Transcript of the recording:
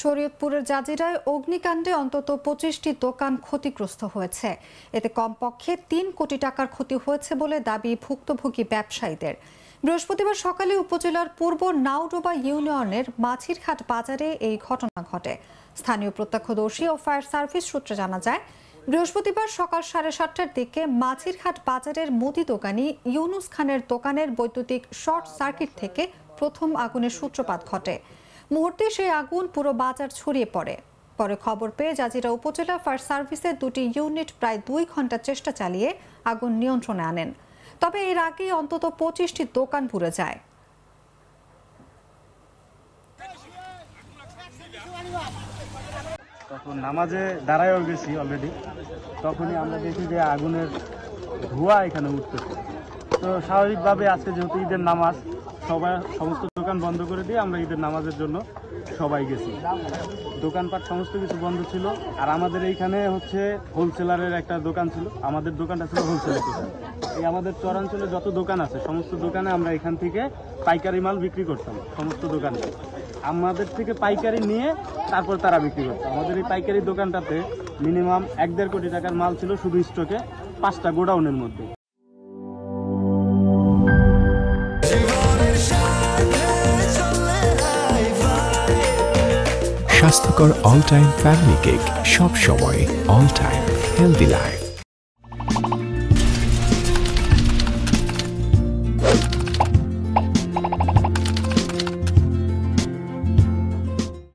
শরীয়তপুরের জাজিরায় অগ্নিকাণ্ডে অন্তত পঁচিশটি দোকান ক্ষতিগ্রস্ত হয়েছে। এতে কমপক্ষে তিন কোটি টাকার ক্ষতি হয়েছে বলে দাবি ভুক্তভোগী ব্যবসায়ীদের। বৃহস্পতিবার সকালে উপজেলার পূর্ব নাওডোবা ইউনিয়নের মাছিরঘাট বাজারে এই ঘটনা ঘটে। স্থানীয় প্রত্যক্ষদর্শী ও ফায়ার সার্ভিস সূত্রে জানা যায়, বৃহস্পতিবার সকাল সাড়ে সাতটার দিকে মাছিরঘাট বাজারের মুদি দোকানি ইউনুস খানের দোকানের বৈদ্যুতিক শর্ট সার্কিট থেকে প্রথম আগুনের সূত্রপাত ঘটে। মুহূর্তে সেই আগুন পুরো বাজার ছড়িয়ে পড়ে। পরে খবর পেয়ে জাজিরা উপজেলা ফায়ার সার্ভিসের দুটি ইউনিট প্রায় দুই ঘণ্টা চেষ্টা চালিয়ে আগুন নিয়ন্ত্রণে আনেন। তবে এর আগেই অন্তত পঁচিশটি দোকান পুড়ে যায়। তখন নামাজে দাঁড়ায়ও গেছি অলরেডি তখনই আমরা দেখি যে আগুনের ধোঁয়া এখানে উঠতেছে। তো স্বাভাবিকভাবে আজকে যেহেতু ঈদের নামাজ, সবাই সমস্ত দোকান বন্ধ করে দিয়ে আমরা ঈদের নামাজের জন্য সবাই গেছি। দোকানপাট সমস্ত কিছু বন্ধ ছিল। আর আমাদের এইখানে হচ্ছে হোলসেলারের একটা দোকান ছিল। আমাদের দোকানটা ছিল হোলসেলের দোকান। এই আমাদের চরাঞ্চলে যত দোকান আছে, সমস্ত দোকানে আমরা এখান থেকে পাইকারি মাল বিক্রি করতাম, সমস্ত দোকানে। আমাদের থেকে পাইকারি নিয়ে তারপর তারা বিক্রি করতো। আমাদের এই পাইকারি দোকানটাতে মিনিমাম এক দেড় কোটি টাকার মাল ছিল শুধু স্টকে পাঁচটা গোডাউনের মধ্যে। স্বাস্থ্যকর অল টাইম ফ্যামিলি কেক সব সময় অল টাইম হেলদি লাইফ